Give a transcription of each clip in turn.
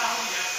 found them.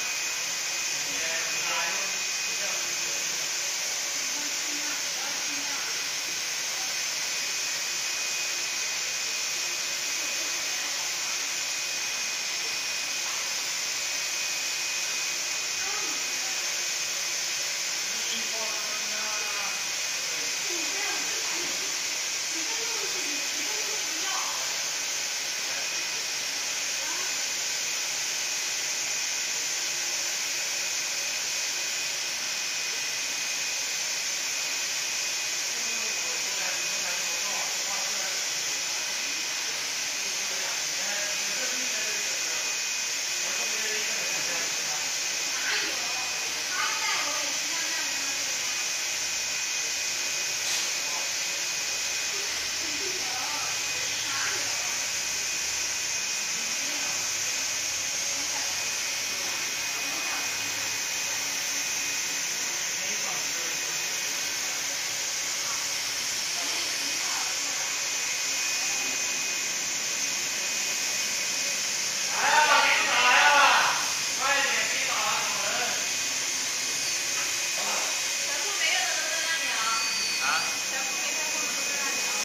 not